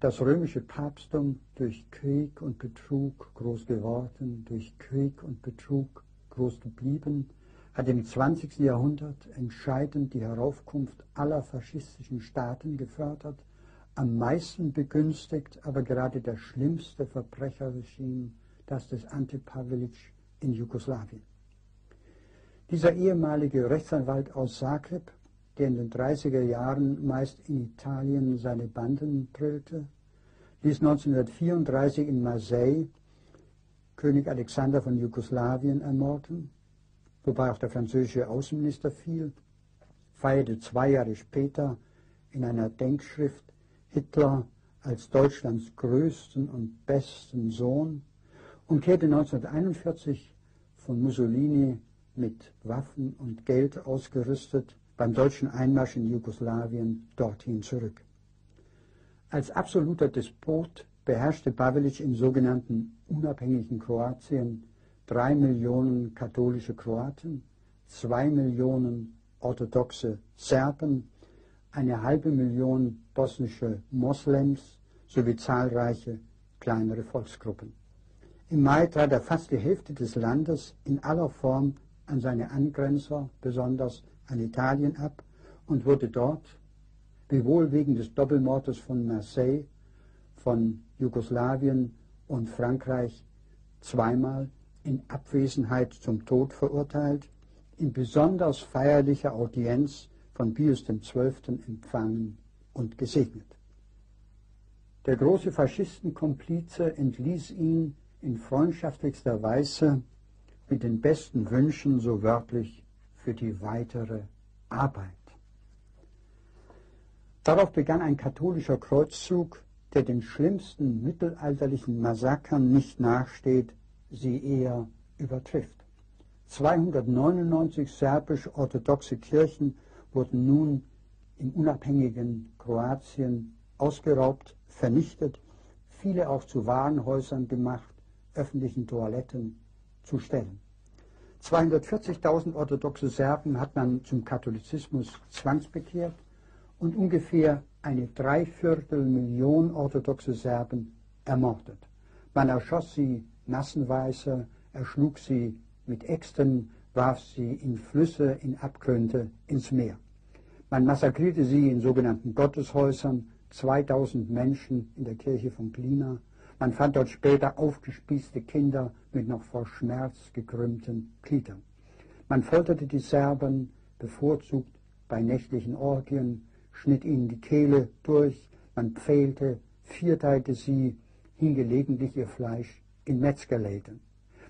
das römische Papsttum durch Krieg und Betrug groß geworden, durch Krieg und Betrug groß geblieben, hat im 20. Jahrhundert entscheidend die Heraufkunft aller faschistischen Staaten gefördert, am meisten begünstigt aber gerade das schlimmste Verbrecherregime, das des Ante in Jugoslawien. Dieser ehemalige Rechtsanwalt aus Zagreb, der in den 30er Jahren meist in Italien seine Banden drillte, ließ 1934 in Marseille König Alexander von Jugoslawien ermorden, wobei auch der französische Außenminister fiel, feierte zwei Jahre später in einer Denkschrift Hitler als Deutschlands größten und besten Sohn und kehrte 1941 von Mussolini mit Waffen und Geld ausgerüstet beim deutschen Einmarsch in Jugoslawien dorthin zurück. Als absoluter Despot beherrschte Pavelic im sogenannten unabhängigen Kroatien drei Millionen katholische Kroaten, zwei Millionen orthodoxe Serben, eine halbe Million bosnische Moslems sowie zahlreiche kleinere Volksgruppen. Im Mai trat er fast die Hälfte des Landes in aller Form an seine Angrenzer, besonders an Italien, ab und wurde dort, wiewohl wegen des Doppelmordes von Marseille, von Jugoslawien und Frankreich zweimal in Abwesenheit zum Tod verurteilt, in besonders feierlicher Audienz von Pius XII. empfangen und gesegnet. Der große Faschistenkomplize entließ ihn in freundschaftlichster Weise mit den besten Wünschen so wörtlich für die weitere Arbeit. Darauf begann ein katholischer Kreuzzug, der den schlimmsten mittelalterlichen Massakern nicht nachsteht, sie eher übertrifft. 299 serbisch-orthodoxe Kirchen wurden nun im unabhängigen Kroatien ausgeraubt, vernichtet, viele auch zu Warenhäusern gemacht, öffentlichen Toiletten zu Stellen. 240.000 orthodoxe Serben hat man zum Katholizismus zwangsbekehrt und ungefähr eine Dreiviertelmillion orthodoxe Serben ermordet. Man erschoss sie massenweise, erschlug sie mit Äxten, warf sie in Flüsse, in Abgründe, ins Meer. Man massakrierte sie in sogenannten Gotteshäusern, 2000 Menschen in der Kirche von Glina. Man fand dort später aufgespießte Kinder mit noch vor Schmerz gekrümmten Gliedern. Man folterte die Serben, bevorzugt bei nächtlichen Orgien, schnitt ihnen die Kehle durch, man pfählte, vierteilte sie, hing gelegentlich ihr Fleisch in Metzgerläden.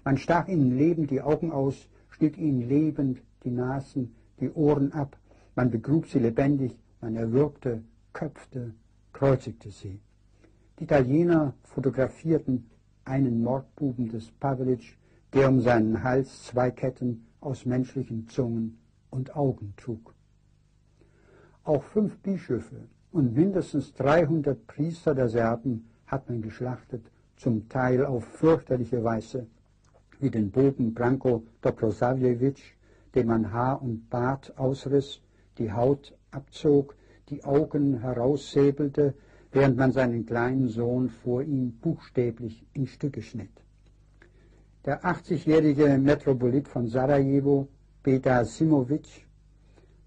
Man stach ihnen lebend die Augen aus, schnitt ihnen lebend die Nasen, die Ohren ab, man begrub sie lebendig, man erwürgte, köpfte, kreuzigte sie. Die Italiener fotografierten einen Mordbuben des Pavelic, der um seinen Hals zwei Ketten aus menschlichen Zungen und Augen trug. Auch fünf Bischöfe und mindestens 300 Priester der Serben hat man geschlachtet, zum Teil auf fürchterliche Weise, wie den Bogen Branko Dobrosavljevic, dem man Haar und Bart ausriss, die Haut abzog, die Augen heraussäbelte, während man seinen kleinen Sohn vor ihm buchstäblich in Stücke schnitt. Der 80-jährige Metropolit von Sarajevo, Petar Simovic,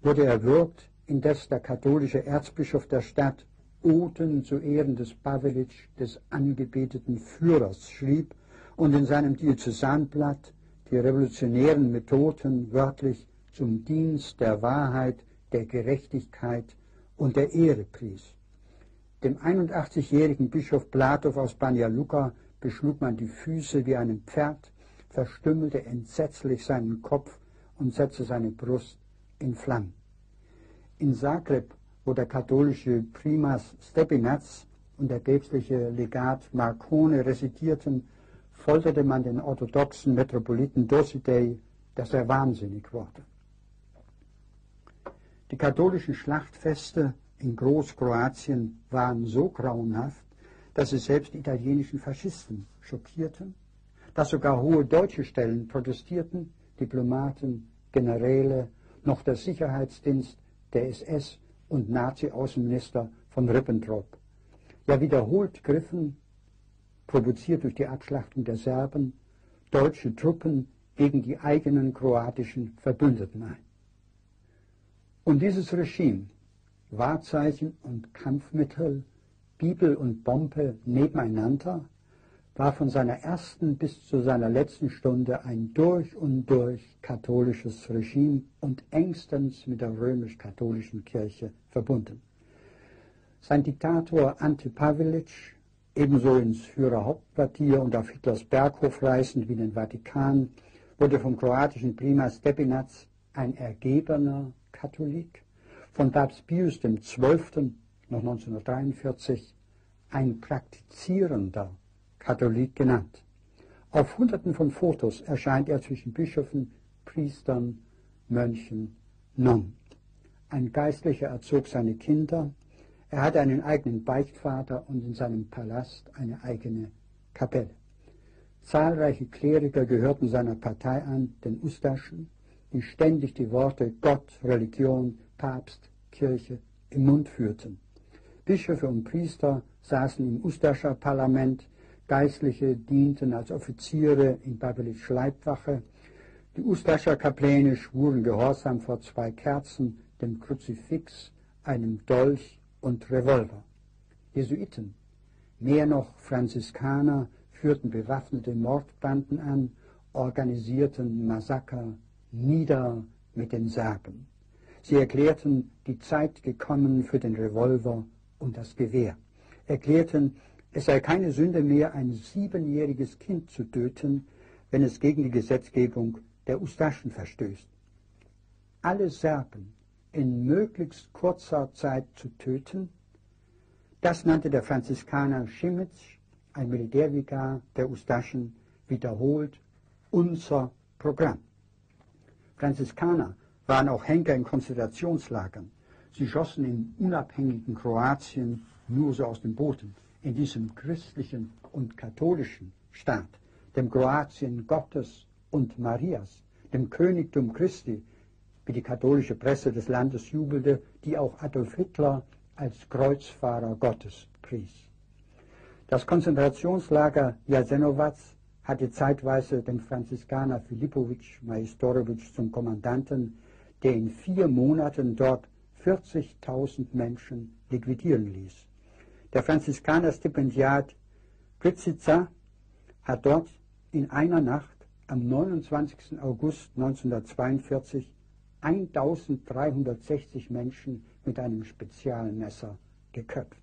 wurde erwürgt, indes der katholische Erzbischof der Stadt Oden zu Ehren des Pavelic, des angebeteten Führers, schrieb und in seinem Diözesanblatt die revolutionären Methoden wörtlich zum Dienst der Wahrheit der Gerechtigkeit und der Ehre pries. Dem 81-jährigen Bischof Platow aus Banja Luka beschlug man die Füße wie einem Pferd, verstümmelte entsetzlich seinen Kopf und setzte seine Brust in Flammen. In Zagreb, wo der katholische Primas Stepinac und der päpstliche Legat Marcone residierten, folterte man den orthodoxen Metropoliten Dosidei, dass er wahnsinnig wurde. Die katholischen Schlachtfeste in Großkroatien waren so grauenhaft, dass sie selbst italienischen Faschisten schockierten, dass sogar hohe deutsche Stellen protestierten, Diplomaten, Generäle, noch der Sicherheitsdienst der SS und Nazi-Außenminister von Ribbentrop. Ja, wiederholt griffen, provoziert durch die Abschlachtung der Serben, deutsche Truppen gegen die eigenen kroatischen Verbündeten ein. Und dieses Regime, Wahrzeichen und Kampfmittel, Bibel und Bombe nebeneinander, war von seiner ersten bis zu seiner letzten Stunde ein durch und durch katholisches Regime und engstens mit der römisch-katholischen Kirche verbunden. Sein Diktator Ante Pavelic, ebenso ins Führerhauptquartier und auf Hitlers Berghof reisend wie in den Vatikan, wurde vom kroatischen Primas Stepinac ein ergebener Katholik, von Papst Pius XII. noch 1943 ein praktizierender Katholik genannt. Auf hunderten von Fotos erscheint er zwischen Bischöfen, Priestern, Mönchen, Nonnen. Ein Geistlicher erzog seine Kinder, er hatte einen eigenen Beichtvater und in seinem Palast eine eigene Kapelle. Zahlreiche Kleriker gehörten seiner Partei an, den Ustaschen, die ständig die Worte Gott, Religion, Papst, Kirche im Mund führten. Bischöfe und Priester saßen im Ustascher Parlament, Geistliche dienten als Offiziere in Babelitsch Leibwache. Die Ustascher Kapläne schwuren Gehorsam vor zwei Kerzen, dem Kruzifix, einem Dolch und Revolver. Jesuiten, mehr noch Franziskaner, führten bewaffnete Mordbanden an, organisierten Massaker nieder mit den Serben. Sie erklärten die Zeit gekommen für den Revolver und das Gewehr, erklärten es sei keine Sünde mehr, ein siebenjähriges Kind zu töten, wenn es gegen die Gesetzgebung der Ustaschen verstößt. Alle Serben in möglichst kurzer Zeit zu töten, das nannte der Franziskaner Schimitsch, ein Militärvikar der Ustaschen, wiederholt unser Programm. Franziskaner waren auch Henker in Konzentrationslagern. Sie schossen im unabhängigen Kroatien nur so aus dem Boden in diesem christlichen und katholischen Staat, dem Kroatien Gottes und Marias, dem Königtum Christi, wie die katholische Presse des Landes jubelte, die auch Adolf Hitler als Kreuzfahrer Gottes pries. Das Konzentrationslager Jasenovac hatte zeitweise den Franziskaner Filipovic Majstorovic zum Kommandanten, der in vier Monaten dort 40.000 Menschen liquidieren ließ. Der Franziskaner-Stipendiat Pritzitzer hat dort in einer Nacht am 29. August 1942 1360 Menschen mit einem Spezialmesser geköpft.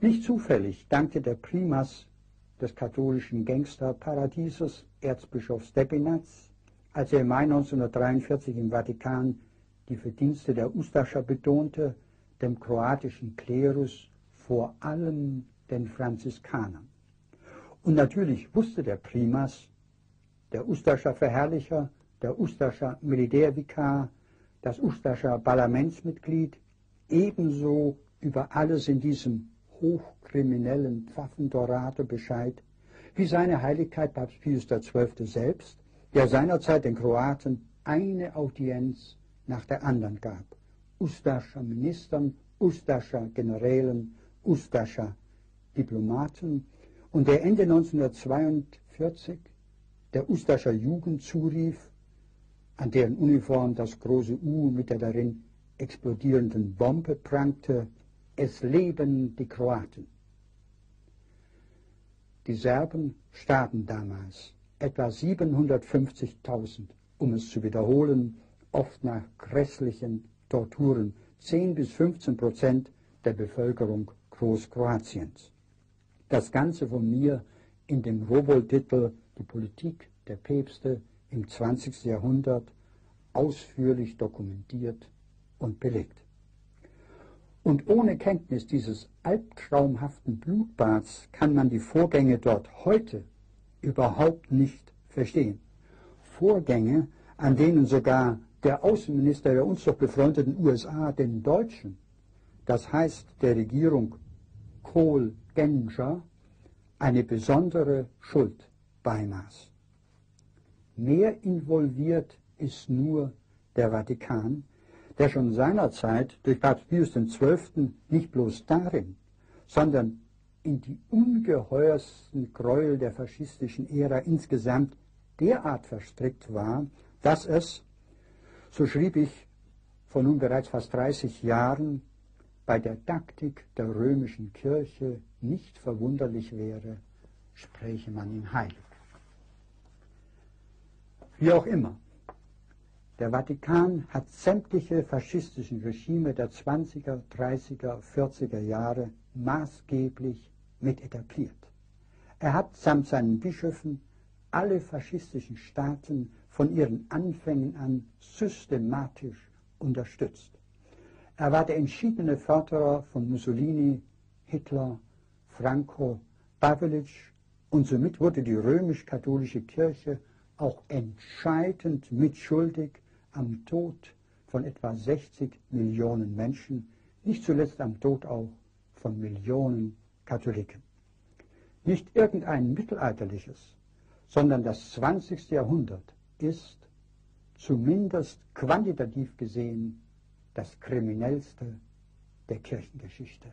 Nicht zufällig dankte der Primas des katholischen Gangsterparadieses, Erzbischof Stepinac, als er im Mai 1943 im Vatikan die Verdienste der Ustascher betonte, dem kroatischen Klerus, vor allem den Franziskanern. Und natürlich wusste der Primas, der Ustascher Verherrlicher, der Ustascher Militärvikar, das Ustascher Parlamentsmitglied, ebenso über alles in diesem hochkriminellen Pfaffendorado Bescheid, wie seine Heiligkeit Papst Pius XII. selbst, der seinerzeit den Kroaten eine Audienz nach der anderen gab. Ustascher Ministern, Ustascher Generälen, Ustascher Diplomaten. Und der Ende 1942 der Ustascher Jugend zurief, an deren Uniform das große U mit der darin explodierenden Bombe prangte, es leben die Kroaten. Die Serben starben damals, etwa 750.000, um es zu wiederholen, oft nach grässlichen Torturen 10 bis 15 Prozent der Bevölkerung Großkroatiens. Das Ganze von mir in dem Robol-Titel Die Politik der Päpste im 20. Jahrhundert ausführlich dokumentiert und belegt. Und ohne Kenntnis dieses albtraumhaften Blutbads kann man die Vorgänge dort heute überhaupt nicht verstehen. Vorgänge, an denen sogar der Außenminister der uns doch befreundeten USA den Deutschen, das heißt der Regierung Kohl-Genscher, eine besondere Schuld beimaß. Mehr involviert ist nur der Vatikan, der schon seinerzeit durch Papst Pius XII. nicht bloß darin, sondern in die ungeheuersten Gräuel der faschistischen Ära insgesamt derart verstrickt war, dass es, so schrieb ich vor nun bereits fast 30 Jahren, bei der Taktik der römischen Kirche nicht verwunderlich wäre, spräche man ihn heilig. Wie auch immer, der Vatikan hat sämtliche faschistischen Regime der 20er, 30er, 40er Jahre maßgeblich mit etabliert. Er hat samt seinen Bischöfen alle faschistischen Staaten von ihren Anfängen an systematisch unterstützt. Er war der entschiedene Förderer von Mussolini, Hitler, Franco, Pavelic und somit wurde die römisch-katholische Kirche auch entscheidend mitschuldig am Tod von etwa 60 Millionen Menschen, nicht zuletzt am Tod auch von Millionen Katholiken. Nicht irgendein mittelalterliches, sondern das 20. Jahrhundert ist zumindest quantitativ gesehen das kriminellste der Kirchengeschichte.